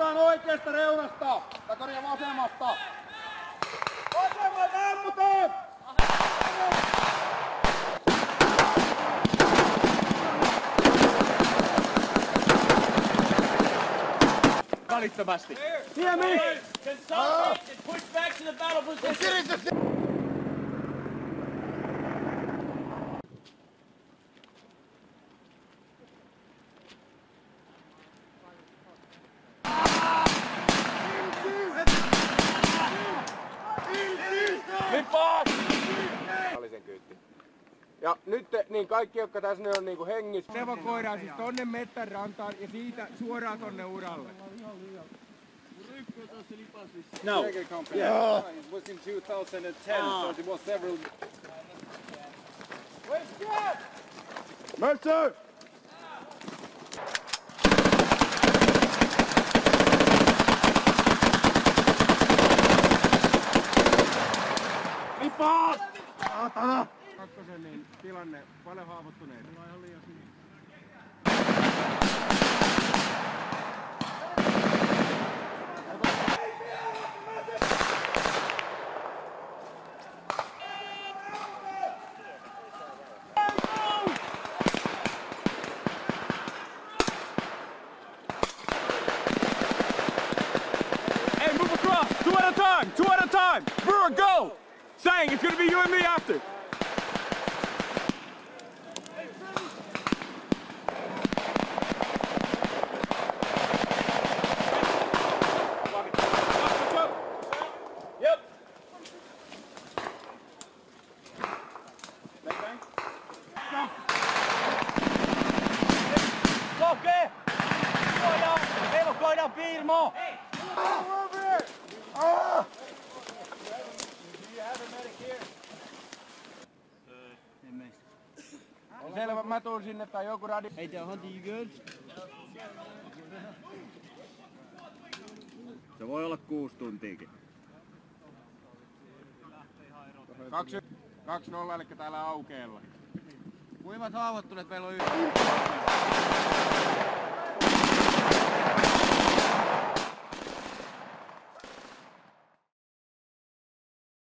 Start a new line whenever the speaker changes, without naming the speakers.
oikeasta reunasta. Takoria vasemmasta. Vasemmalta ammutaan!
Välittömästi.
Niemi!
Consolidate and push back to the battle position.
Lippaa! Alisen kyytti. Ja nyt te, niin kaikki, jotka tässä nyt on niinku hengissä.
Evakuoidaan siis tonne mettän rantaan ja siitä suoraan tonne uralle.
No.
Yeah. It was in 2010, so there was several...
Mercer!
Kakkosen niin tilanne paljon haavoittuneita.
Hey, move across! Two at a time! Two at a time! Brewer, go! Sang, it's gonna be you and me after.
Koidaan! Evakuoidaan Piirmo!
Selvä, mä tuun sinne tai joku radio.
Hey, there, Hunter, you good?
Se voi olla kuusi tuntiakin.
2-0 eli täällä aukeella.
Kuivat haavoittuneet meillä on yksi.